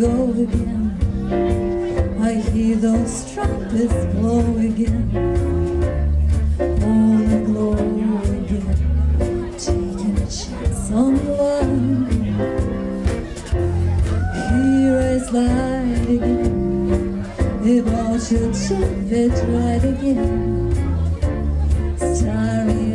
go again. I hear those trumpets blow again. All aglow again. Taking a chance on love. Here I slide again. About your trumpet right again. Starry